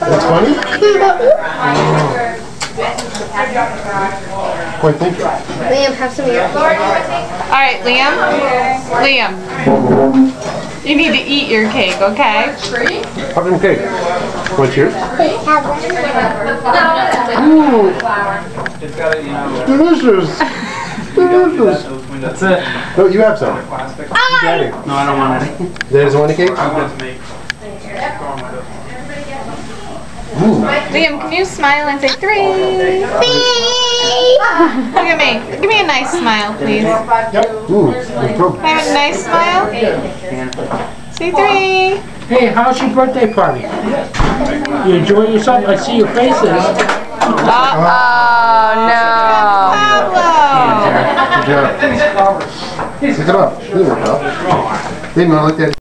That's funny? Thank you. Liam, have some of your. All right, Liam. Liam. You need to eat your cake, okay? Have some cake. Want cheers? Delicious. Delicious. That's it. No, you have some. No, I don't want any. There's one cake? Liam, can you smile and say three? Look at me. Give me a nice smile, please. Yep. Ooh, good cook. Have a nice smile. Say three. Hey, how's your birthday party? You enjoying yourself? I see your faces. Uh-oh, no. Pablo. Good job. Pick it up. Here we go. Hey, man, I like that.